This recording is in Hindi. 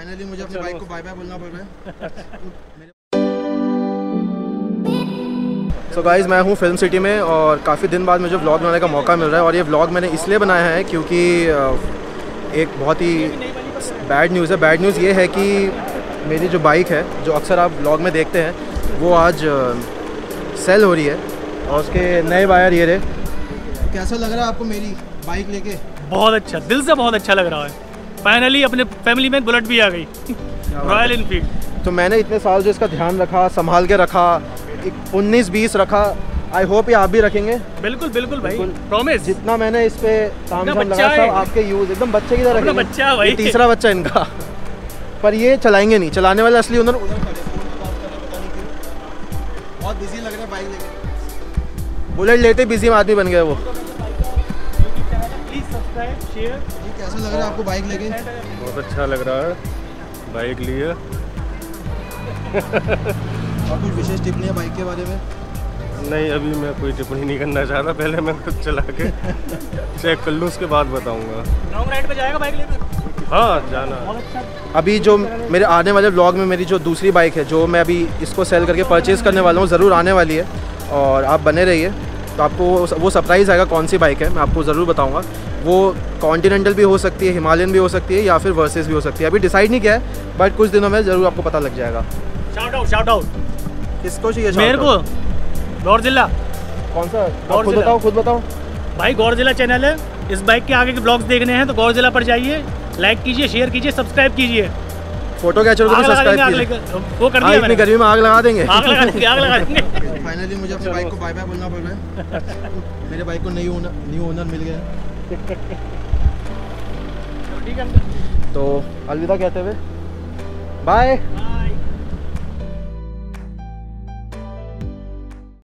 फाइनली मुझे अपनी बाइक को बाय बाय बोलना पड़ रहा है। सो so गाइज़ मैं हूँ फ़िल्म सिटी में और काफ़ी दिन बाद मुझे व्लॉग बनाने का मौका मिल रहा है और ये व्लॉग मैंने इसलिए बनाया है क्योंकि एक बहुत ही बैड न्यूज़ है। बैड न्यूज़ ये है कि मेरी जो बाइक है जो अक्सर आप व्लॉग में देखते हैं वो आज सेल हो रही है और उसके नए वायर ये रहे। कैसा लग रहा है आपको मेरी बाइक लेके? बहुत अच्छा दिल से बहुत अच्छा लग रहा है। फाइनली अपने फैमिली में बुलेट भी आ गई। रॉयल इनफील्ड तो मैंने इतने साल जो इसका ध्यान रखा संभाल के रखा उन्नीस बीस रखा। आई होप ये आप भी रखेंगे। बिल्कुल बिल्कुल भाई। प्रॉमिस जितना मैंने इस पे काम अपना शाम बच्चा लगा सब आपके यूज़ एकदम बच्चे की तरह बच्चा भाई। तीसरा बच्चा इनका। पर ये चलाएँगे नहीं। चलाने वाले असली उधर बहुत बिज़ी लग रहे हैं बाइक लेके। बुलेट लेते बिज़ी आदमी बन गया वो। प्लीज़ सब्सक्राइब शेयर कैसा लग रहा है आपको बाइक लेके? बहुत अच्छा लग रहा है। बाइक लिए और कुछ विशेष टिप्पणी है बाइक के बारे में? नहीं अभी मैं कोई टिप्पणी नहीं करना चाहता पहले मैं खुद चला के चेक कर लूँ उसके बाद बताऊँगा। लॉन्ग राइड पे जाएगा बाइक लेकर? हाँ जाना। अच्छा। अभी जो मेरे आने वाले ब्लॉग में मेरी जो दूसरी बाइक है जो मैं अभी इसको सेल करके परचेज़ करने वाला हूँ ज़रूर आने वाली है। और आप बने रहिए। तो आपको वो- सरप्राइज़ आएगा कौन सी बाइक है मैं आपको ज़रूर बताऊँगा। वो कॉन्टिनेंटल भी हो सकती है हिमालयन भी हो सकती है या फिर वर्सेस भी हो सकती है। अभी डिसाइड नहीं किया है बट कुछ दिनों में ज़रूर आपको पता लग जाएगा। शाउट आउट शाउट आउट किसको चाहिए मेरे को? गौर जिला। कौन सा? गौर खुद। बताओ खुद बताओ। भाई गौर जिला चैनल है। इस बाइक के आगे के ब्लॉग्स देखने हैं तो गौर जिला पर जाइए लाइक कीजिए शेयर कीजिए सब्सक्राइब कीजिए। फ़ोटो कैचर को सब्सक्राइब कीजिए। वो कर हाँ दिया मैंने। गर्मी में आग लगा देंगे। आग लगा देंगे आग लगा देंगे। फाइनली मुझे अपने बाइक को बाय बाय बोलना पड़ रहा है। मेरे बाइक को नई ओनर न्यू ओनर मिल गया। तो अलविदा कहते हुए। बाय